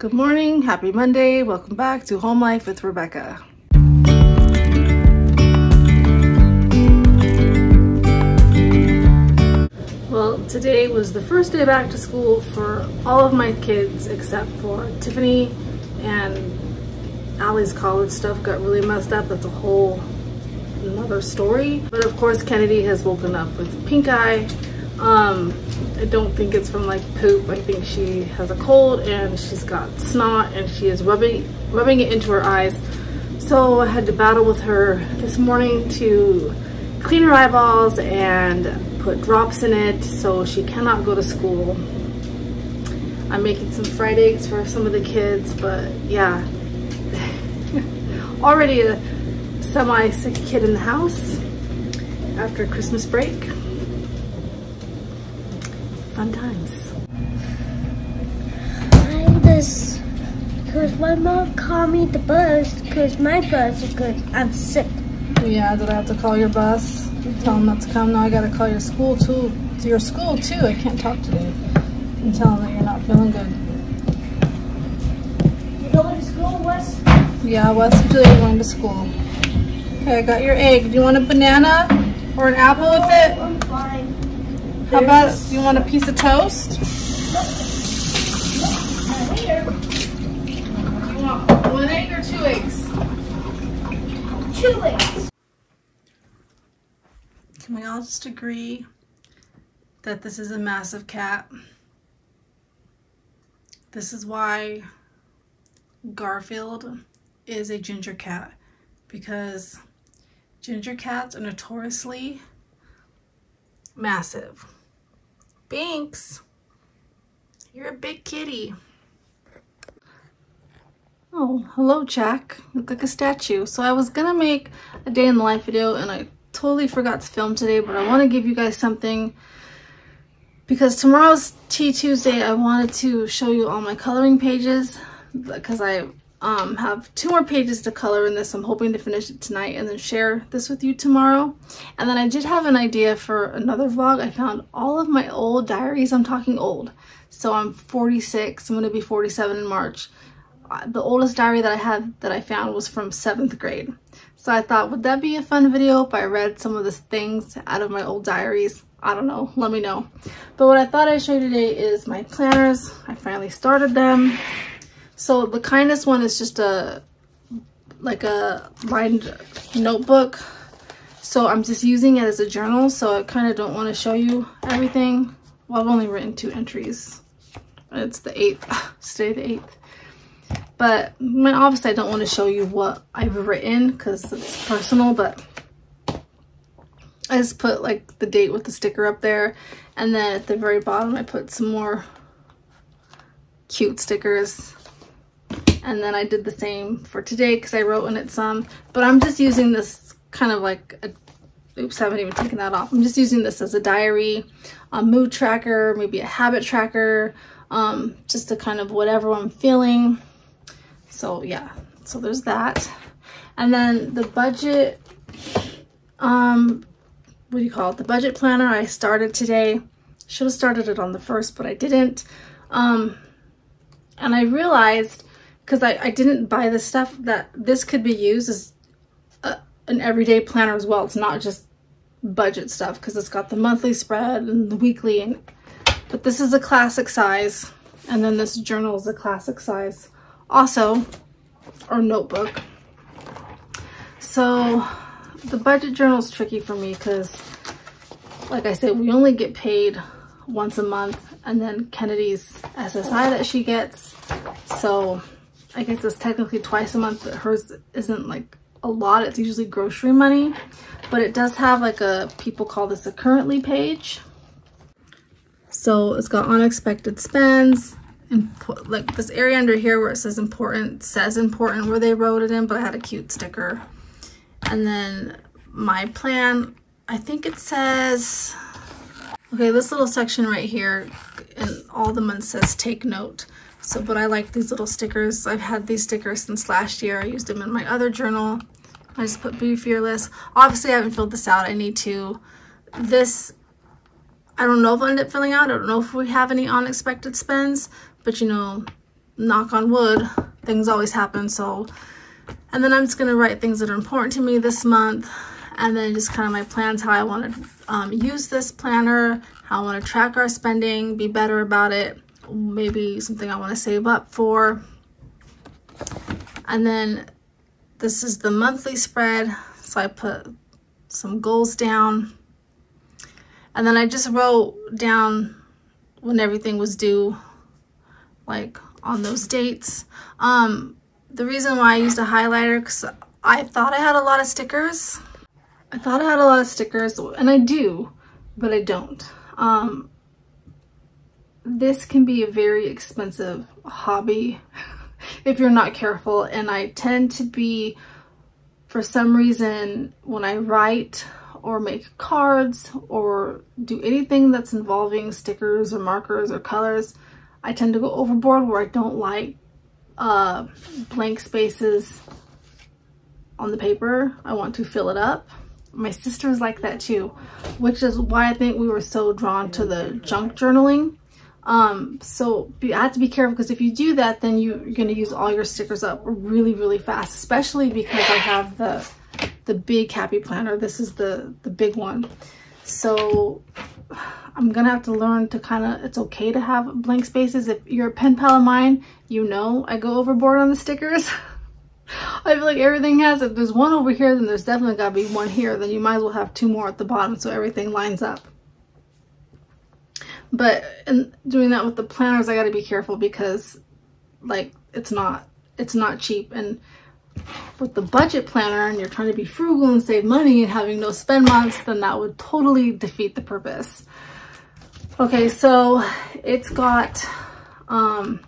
Good morning, happy Monday. Welcome back to HomeLife with Rebecca. Well, today was the first day back to school for all of my kids except for Tiffany and Allie's college stuff got really messed up. That's a whole another story. But of course, Kennedy has woken up with pink eye. Um, I don't think it's from like poop. I think she has a cold and she's got snot and she is rubbing, rubbing it into her eyes. So I had to battle with her this morning to clean her eyeballs and put drops in it so she cannot go to school. I'm making some fried eggs for some of the kids, but yeah, already a semi-sick kid in the house after Christmas break. Fun times. I this because my mom called me the bus because my bus because I'm sick. Yeah, did I have to call your bus? Mm-hmm. Tell them not to come. Now I gotta call your school too. To your school too. I can't talk today. And tell them that you're not feeling good. You going to school, Wes? Yeah, Wes and Julia are going to school. Okay, I got your egg. Do you want a banana or an apple with it? I'm fine. How about, you want a piece of toast? You want one egg or two eggs? Two eggs. Can we all just agree that this is a massive cat? This is why Garfield is a ginger cat because ginger cats are notoriously massive. Binks, you're a big kitty. Oh, hello, Jack. Look like a statue. So I was gonna make a day in the life video and I totally forgot to film today, but I want to give you guys something because tomorrow's Tea Tuesday. I wanted to show you all my coloring pages because I um, have two more pages to color in this. I'm hoping to finish it tonight and then share this with you tomorrow. And then I did have an idea for another vlog. I found all of my old diaries. I'm talking old. So I'm 46. I'm going to be 47 in March. Uh, the oldest diary that I had that I found was from seventh grade. So I thought, would that be a fun video if I read some of the things out of my old diaries? I don't know. Let me know. But what I thought I'd show you today is my planners. I finally started them. So the kindness one is just a like a lined notebook. So I'm just using it as a journal. So I kind of don't want to show you everything. Well, I've only written two entries. It's the 8th. Today the 8th. But mean, obviously I don't want to show you what I've written because it's personal, but I just put like the date with the sticker up there. And then at the very bottom, I put some more cute stickers. And then I did the same for today because I wrote in it some, but I'm just using this kind of like a, oops, I haven't even taken that off. I'm just using this as a diary, a mood tracker, maybe a habit tracker, um, just to kind of whatever I'm feeling. So yeah, so there's that. And then the budget, um, what do you call it? The budget planner I started today. Should have started it on the first, but I didn't. Um, and I realized, because I, I didn't buy this stuff, that this could be used as a, an everyday planner as well. It's not just budget stuff because it's got the monthly spread and the weekly. And, but this is a classic size. And then this journal is a classic size also, or notebook. So the budget journal is tricky for me because like I said, we only get paid once a month and then Kennedy's SSI that she gets. So I guess it's technically twice a month, but hers isn't like a lot. It's usually grocery money, but it does have like a, people call this a currently page. So it's got unexpected spends and like this area under here where it says important says important where they wrote it in, but I had a cute sticker. And then my plan, I think it says, okay, this little section right here and all the months says take note. So, but I like these little stickers. I've had these stickers since last year. I used them in my other journal. I just put be fearless. Obviously, I haven't filled this out. I need to. This, I don't know if I'll end up filling out. I don't know if we have any unexpected spends, but you know, knock on wood, things always happen. So, and then I'm just gonna write things that are important to me this month and then just kind of my plans, how I want to um, use this planner, how I want to track our spending, be better about it, maybe something I want to save up for. And then this is the monthly spread. So I put some goals down. And then I just wrote down when everything was due, like on those dates. Um, the reason why I used a highlighter, because I thought I had a lot of stickers. I thought I had a lot of stickers, and I do, but I don't. Um, this can be a very expensive hobby if you're not careful, and I tend to be, for some reason, when I write or make cards or do anything that's involving stickers or markers or colors, I tend to go overboard where I don't like uh, blank spaces on the paper. I want to fill it up my sister's like that too, which is why I think we were so drawn to the junk journaling. Um, so I have to be careful because if you do that, then you, you're going to use all your stickers up really, really fast, especially because I have the, the big happy planner. This is the, the big one. So I'm going to have to learn to kind of, it's okay to have blank spaces. If you're a pen pal of mine, you know I go overboard on the stickers. I feel like everything has, if there's one over here, then there's definitely got to be one here. Then you might as well have two more at the bottom so everything lines up. But in doing that with the planners, I got to be careful because like it's not, it's not cheap. And with the budget planner and you're trying to be frugal and save money and having no spend months, then that would totally defeat the purpose. Okay, so it's got um,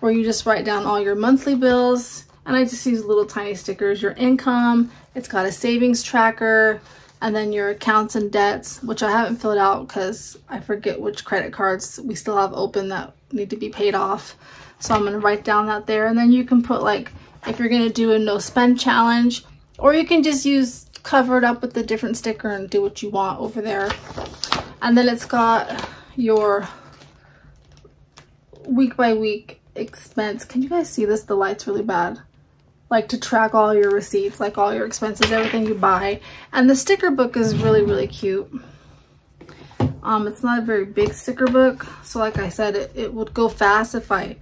where you just write down all your monthly bills, and I just use little tiny stickers. Your income, it's got a savings tracker, and then your accounts and debts, which I haven't filled out because I forget which credit cards we still have open that need to be paid off. So I'm going to write down that there. And then you can put like, if you're going to do a no spend challenge, or you can just use, cover it up with a different sticker and do what you want over there. And then it's got your week by week expense. Can you guys see this? The light's really bad like to track all your receipts, like all your expenses, everything you buy. And the sticker book is really, really cute. Um, it's not a very big sticker book. So like I said, it, it would go fast if I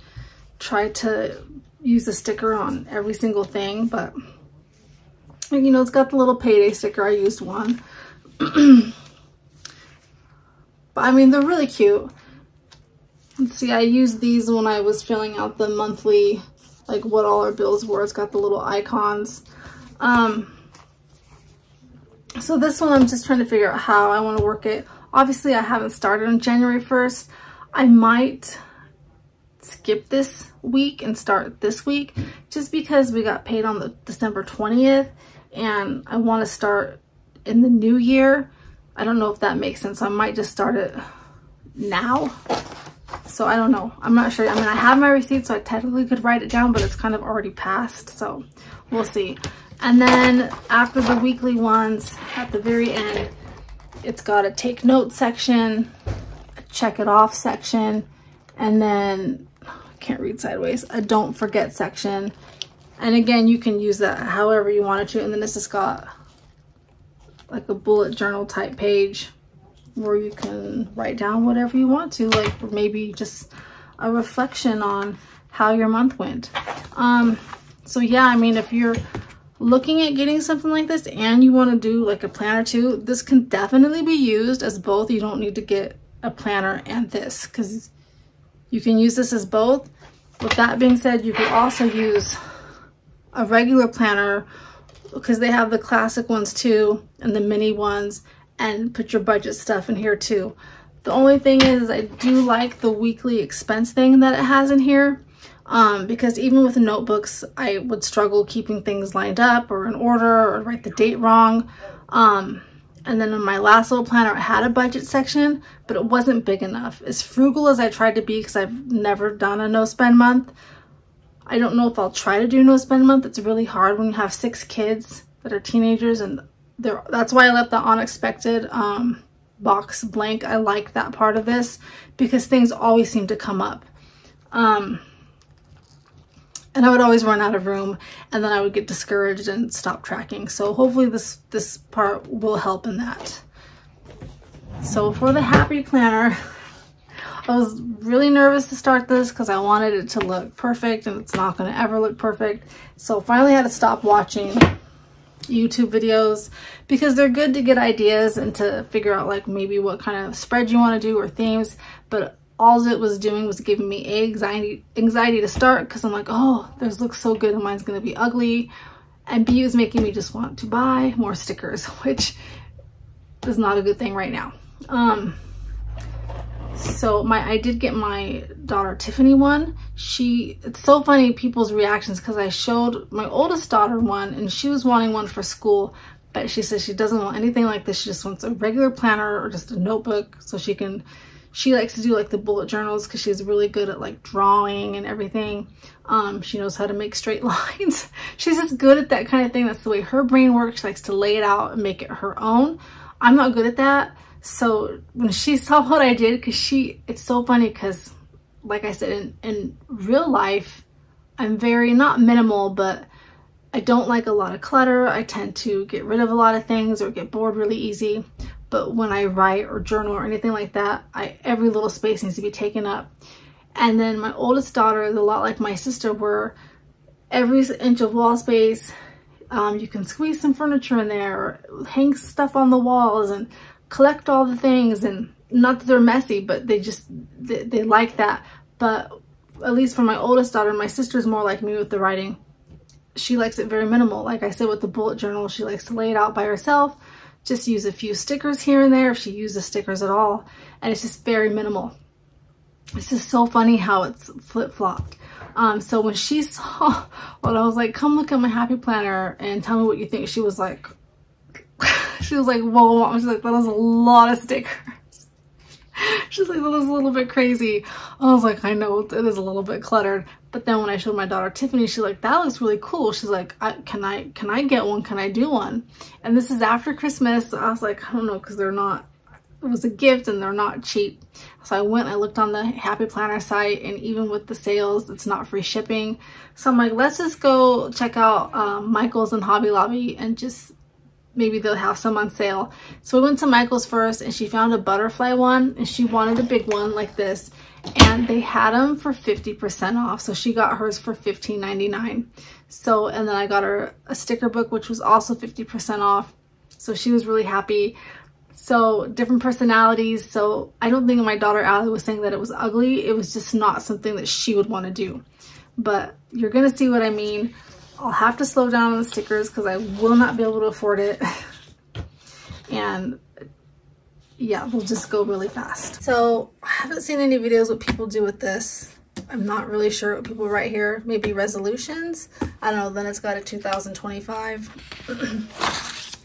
tried to use a sticker on every single thing. But, you know, it's got the little payday sticker. I used one. but I mean, they're really cute. Let's see, I used these when I was filling out the monthly like what all our bills were. It's got the little icons. Um, so this one, I'm just trying to figure out how I want to work it. Obviously, I haven't started on January 1st. I might skip this week and start this week just because we got paid on the December 20th and I want to start in the new year. I don't know if that makes sense. I might just start it now so I don't know. I'm not sure. I mean, I have my receipt, so I technically could write it down, but it's kind of already passed. So we'll see. And then after the weekly ones, at the very end, it's got a take note section, a check it off section, and then, I can't read sideways, a don't forget section. And again, you can use that however you wanted to. And then this has got like a bullet journal type page where you can write down whatever you want to, like maybe just a reflection on how your month went. Um, so yeah, I mean, if you're looking at getting something like this and you want to do like a planner too, this can definitely be used as both. You don't need to get a planner and this because you can use this as both. With that being said, you could also use a regular planner because they have the classic ones too and the mini ones and put your budget stuff in here too. The only thing is I do like the weekly expense thing that it has in here um, because even with notebooks, I would struggle keeping things lined up or in order or write the date wrong. Um, and then in my last little planner, I had a budget section, but it wasn't big enough. As frugal as I tried to be because I've never done a no spend month, I don't know if I'll try to do no spend month. It's really hard when you have six kids that are teenagers and there, that's why I left the unexpected um, box blank. I like that part of this because things always seem to come up. Um, and I would always run out of room and then I would get discouraged and stop tracking. So hopefully this, this part will help in that. So for the happy planner, I was really nervous to start this because I wanted it to look perfect and it's not going to ever look perfect. So finally had to stop watching YouTube videos because they're good to get ideas and to figure out like maybe what kind of spread you want to do or themes. But all it was doing was giving me anxiety anxiety to start because I'm like, oh, this looks so good and mine's to be ugly. And B is making me just want to buy more stickers, which is not a good thing right now. Um, so my I did get my daughter Tiffany one. She it's so funny people's reactions because I showed my oldest daughter one and she was wanting one for school, but she says she doesn't want anything like this. She just wants a regular planner or just a notebook so she can she likes to do like the bullet journals because she's really good at like drawing and everything. Um, she knows how to make straight lines. she's just good at that kind of thing. That's the way her brain works. She likes to lay it out and make it her own. I'm not good at that. So when she saw what I did, because she, it's so funny because like I said, in, in real life, I'm very, not minimal, but I don't like a lot of clutter. I tend to get rid of a lot of things or get bored really easy but when I write or journal or anything like that, I every little space needs to be taken up. And then my oldest daughter is a lot like my sister where every inch of wall space, um, you can squeeze some furniture in there hang stuff on the walls and collect all the things and not that they're messy, but they just, they, they like that. But at least for my oldest daughter, my sister's more like me with the writing. She likes it very minimal. Like I said with the bullet journal, she likes to lay it out by herself just use a few stickers here and there if she uses stickers at all. And it's just very minimal. It's just so funny how it's flip-flopped. Um, so when she saw when I was like, come look at my happy planner and tell me what you think, she was like, she was like, whoa, mom. She's like, that is a lot of stickers. She's like, that is a little bit crazy. I was like, I know it is a little bit cluttered. But then when I showed my daughter Tiffany, she's like, that looks really cool. She's like, I, can I can I get one? Can I do one? And this is after Christmas. I was like, I don't know, because they're not, it was a gift and they're not cheap. So I went, I looked on the Happy Planner site and even with the sales, it's not free shipping. So I'm like, let's just go check out um, Michael's and Hobby Lobby and just maybe they'll have some on sale. So we went to Michael's first and she found a butterfly one and she wanted a big one like this and they had them for 50% off. So she got hers for $15.99. So, and then I got her a sticker book, which was also 50% off. So she was really happy. So different personalities. So I don't think my daughter Allie was saying that it was ugly. It was just not something that she would want to do. But you're going to see what I mean. I'll have to slow down on the stickers because I will not be able to afford it. and yeah, we'll just go really fast. So I haven't seen any videos what people do with this. I'm not really sure what people write here. Maybe resolutions. I don't know. Then it's got a 2025.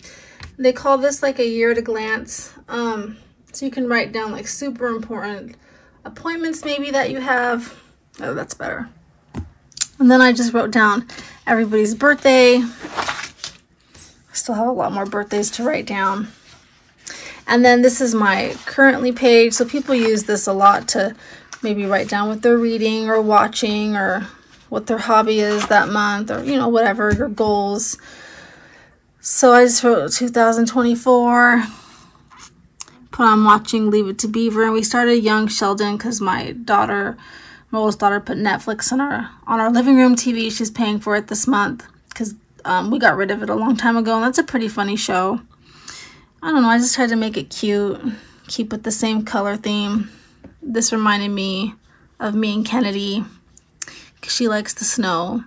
they call this like a year at a glance. Um, so you can write down like super important appointments maybe that you have. Oh, that's better. And then I just wrote down everybody's birthday. I still have a lot more birthdays to write down. And then this is my currently page. So people use this a lot to maybe write down what they're reading or watching or what their hobby is that month or, you know, whatever your goals. So I just wrote 2024. Put on watching Leave It to Beaver. And we started Young Sheldon because my daughter, my daughter, put Netflix on our, on our living room TV. She's paying for it this month because um, we got rid of it a long time ago. And that's a pretty funny show. I don't know, I just tried to make it cute, keep with the same color theme. This reminded me of me and Kennedy because she likes the snow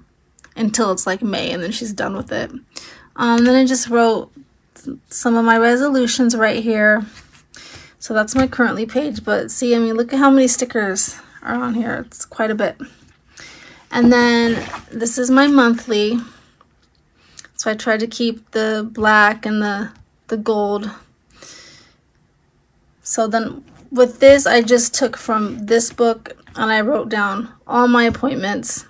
until it's like May and then she's done with it. Um, then I just wrote some of my resolutions right here. So that's my currently page, but see, I mean, look at how many stickers are on here. It's quite a bit. And then this is my monthly. So I tried to keep the black and the the gold. So then with this, I just took from this book and I wrote down all my appointments.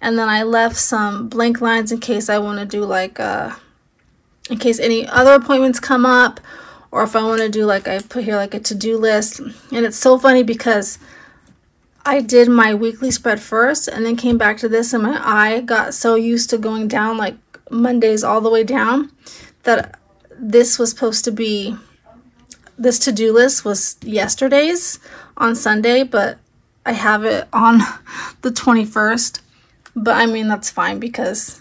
And then I left some blank lines in case I want to do like, uh, in case any other appointments come up or if I want to do like, I put here like a to-do list. And it's so funny because I did my weekly spread first and then came back to this and my eye got so used to going down like Mondays all the way down that this was supposed to be this to-do list was yesterday's on Sunday but I have it on the 21st but I mean that's fine because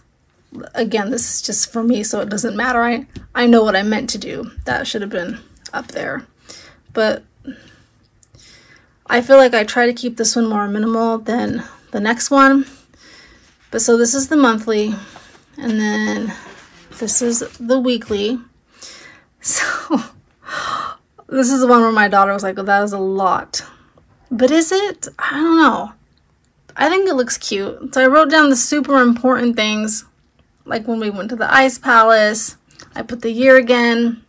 again this is just for me so it doesn't matter. I I know what I meant to do. That should have been up there. But I feel like I try to keep this one more minimal than the next one. But so this is the monthly and then this is the weekly. So this is the one where my daughter was like, oh, that is a lot. But is it? I don't know. I think it looks cute. So I wrote down the super important things. Like when we went to the Ice Palace. I put the year again.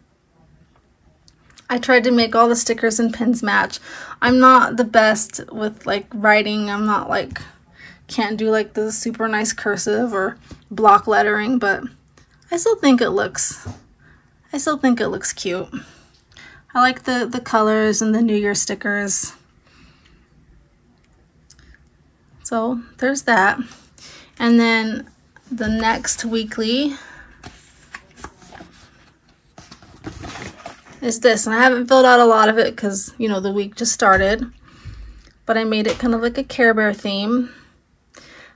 I tried to make all the stickers and pins match. I'm not the best with like writing. I'm not like, can't do like the super nice cursive or block lettering, but I still think it looks, I still think it looks cute. I like the, the colors and the New Year stickers. So there's that. And then the next weekly is this. And I haven't filled out a lot of it because, you know, the week just started. But I made it kind of like a Care Bear theme.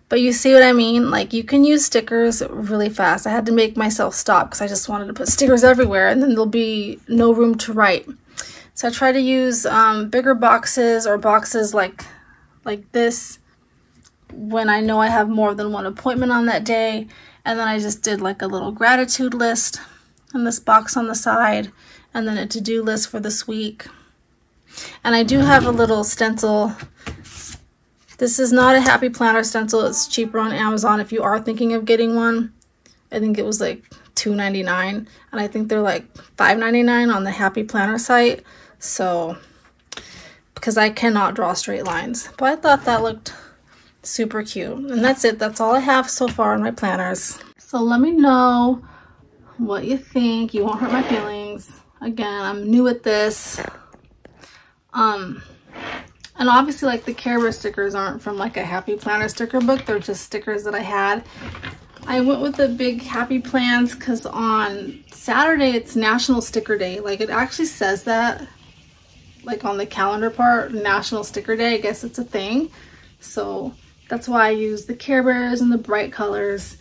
But you see what I mean? Like you can use stickers really fast. I had to make myself stop because I just wanted to put stickers everywhere and then there'll be no room to write. So I try to use um, bigger boxes or boxes like, like this when I know I have more than one appointment on that day. And then I just did like a little gratitude list in this box on the side and then a to-do list for this week. And I do have a little stencil. This is not a Happy Planner stencil. It's cheaper on Amazon if you are thinking of getting one. I think it was like $2.99 and I think they're like $5.99 on the Happy Planner site. So, because I cannot draw straight lines. But I thought that looked super cute. And that's it. That's all I have so far in my planners. So let me know what you think. You won't hurt my feelings. Again, I'm new at this. Um, and obviously like the Care Bear stickers aren't from like a Happy Planner sticker book. They're just stickers that I had. I went with the big Happy Plans because on Saturday it's National Sticker Day. Like it actually says that like on the calendar part, National Sticker Day. I guess it's a thing. So that's why I use the Care Bears and the bright colors.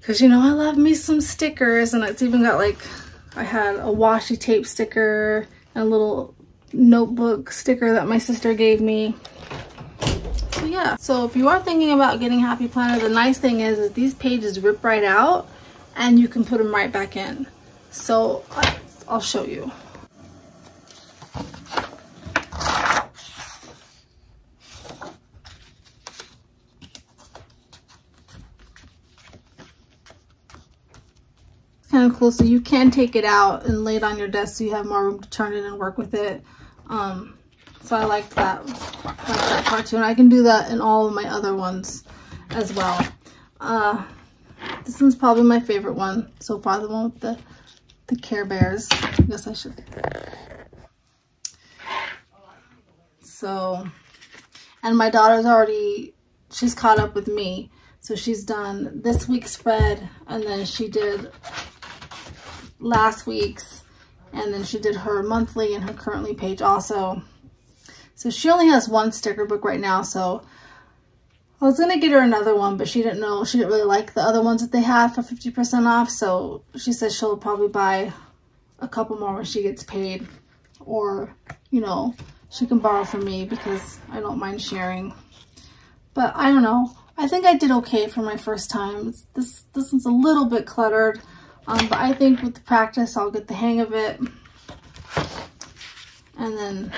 Because, you know, I love me some stickers. And it's even got like I had a washi tape sticker and a little notebook sticker that my sister gave me. So yeah, so if you are thinking about getting Happy Planner, the nice thing is, is these pages rip right out and you can put them right back in. So I'll show you. Kind of cool. So you can take it out and lay it on your desk so you have more room to turn it and work with it. Um, so I like that, like that part too. And I can do that in all of my other ones as well. Uh, this one's probably my favorite one so far, the one with the, the Care Bears. I guess I should. So, and my daughter's already, she's caught up with me. So she's done this week's spread and then she did last week's and then she did her monthly and her currently page also. So she only has one sticker book right now, so I was gonna get her another one, but she didn't know, she didn't really like the other ones that they had for 50% off, so she says she'll probably buy a couple more when she gets paid, or, you know, she can borrow from me because I don't mind sharing. But I don't know, I think I did okay for my first time. This, this one's a little bit cluttered. Um, but I think with the practice, I'll get the hang of it. And then,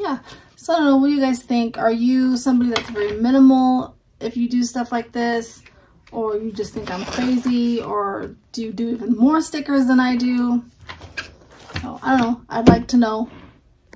yeah. So I don't know, what do you guys think? Are you somebody that's very minimal if you do stuff like this? Or you just think I'm crazy? Or do you do even more stickers than I do? So I don't know. I'd like to know.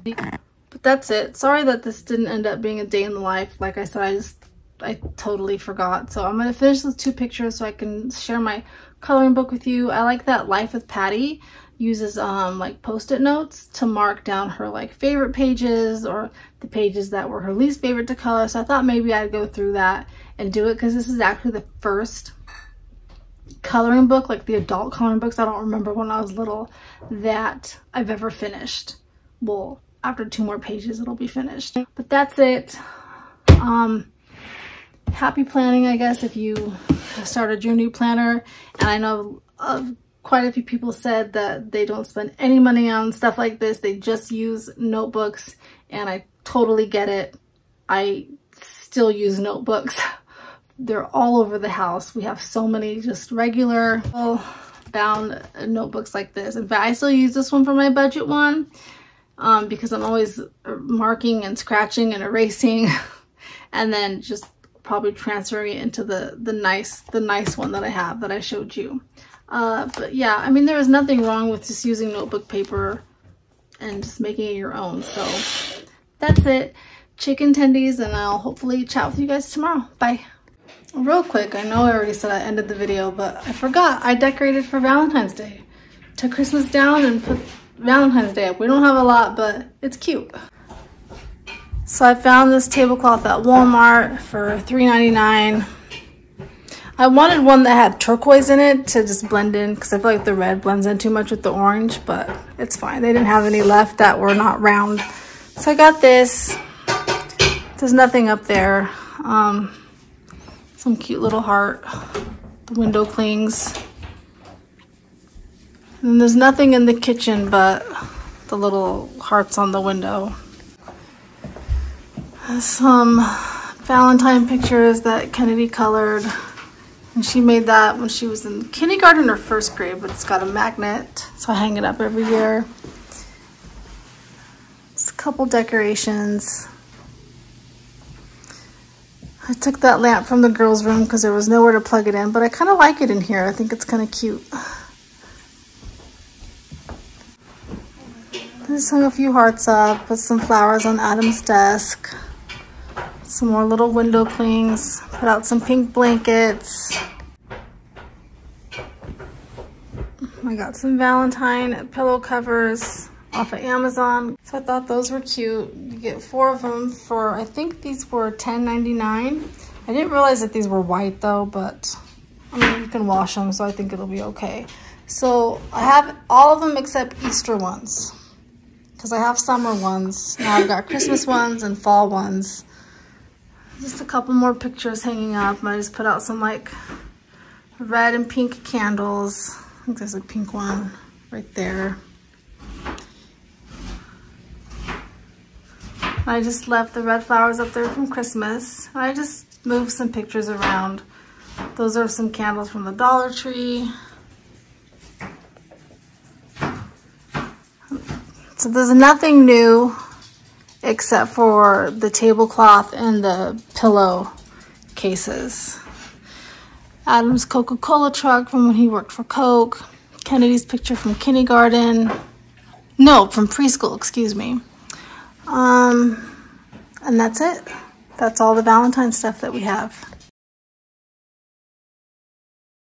But that's it. Sorry that this didn't end up being a day in the life. Like I said, I just, I totally forgot. So I'm going to finish those two pictures so I can share my coloring book with you. I like that Life with Patty uses um like post-it notes to mark down her like favorite pages or the pages that were her least favorite to color. So I thought maybe I'd go through that and do it because this is actually the first coloring book, like the adult coloring books I don't remember when I was little, that I've ever finished. Well, after two more pages it'll be finished. But that's it. Um, happy planning, I guess, if you started your new planner. And I know of quite a few people said that they don't spend any money on stuff like this. They just use notebooks and I totally get it. I still use notebooks. They're all over the house. We have so many just regular bound notebooks like this. In fact, I still use this one for my budget one um, because I'm always marking and scratching and erasing and then just probably transferring it into the, the nice the nice one that I have that I showed you. Uh, but yeah, I mean, there is nothing wrong with just using notebook paper and just making it your own. So that's it. Chicken tendies, and I'll hopefully chat with you guys tomorrow. Bye. Real quick, I know I already said I ended the video, but I forgot. I decorated for Valentine's Day. Took Christmas down and put Valentine's Day up. We don't have a lot, but it's cute. So I found this tablecloth at Walmart for $3.99. I wanted one that had turquoise in it to just blend in because I feel like the red blends in too much with the orange, but it's fine. They didn't have any left that were not round. So I got this. There's nothing up there. Um, some cute little heart. The window clings. And there's nothing in the kitchen but the little hearts on the window. Some Valentine pictures that Kennedy colored. And she made that when she was in kindergarten or first grade, but it's got a magnet, so I hang it up every year. It's a couple decorations. I took that lamp from the girls' room because there was nowhere to plug it in, but I kind of like it in here. I think it's kind of cute. I just hung a few hearts up, put some flowers on Adam's desk. Some more little window clings. Put out some pink blankets. I got some Valentine pillow covers off of Amazon. So I thought those were cute. You get four of them for, I think these were $10.99. I didn't realize that these were white though, but I mean, you can wash them, so I think it'll be okay. So I have all of them except Easter ones because I have summer ones. Now I've got Christmas ones and fall ones just a couple more pictures hanging up. I just put out some like red and pink candles. I think there's a pink one right there. I just left the red flowers up there from Christmas. I just moved some pictures around. Those are some candles from the Dollar Tree. So there's nothing new except for the tablecloth and the pillow cases. Adam's Coca-Cola truck from when he worked for Coke. Kennedy's picture from kindergarten. No, from preschool, excuse me. Um, and that's it. That's all the Valentine stuff that we have.